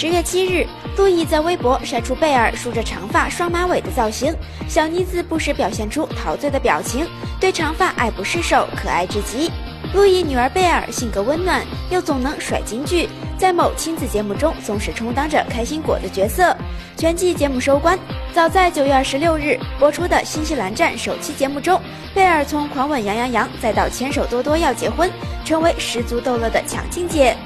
十月七日，路毅在微博晒出贝尔梳着长发、双马尾的造型。小妮子不时表现出陶醉的表情，对长发爱不释手，可爱至极。路易女儿贝尔性格温暖，又总能甩金句，在某亲子节目中总是充当着开心果的角色。全季节目收官，早在九月二十六日播出的新西兰站首期节目中，贝尔从狂吻杨洋洋再到牵手多多要结婚，成为十足逗乐的抢镜姐。